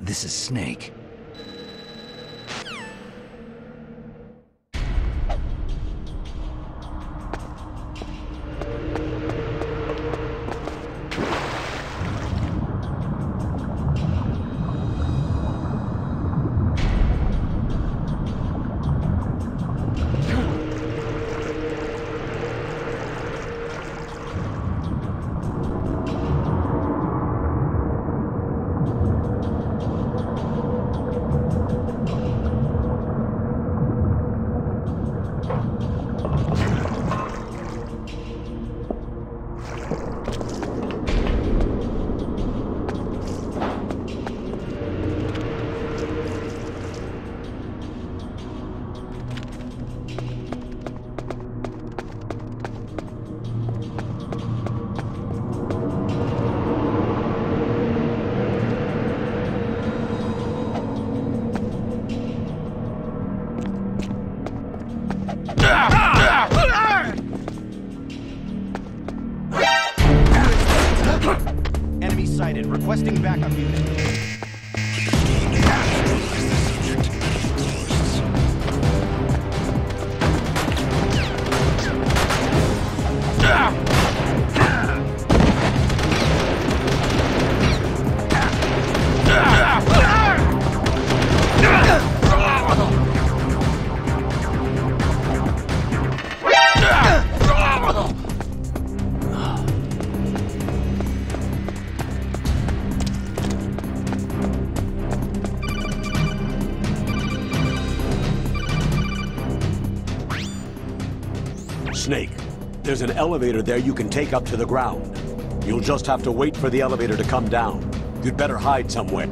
This is Snake. Sighted. Requesting backup unit. Snake, there's an elevator there you can take up to the ground. You'll just have to wait for the elevator to come down. You'd better hide somewhere.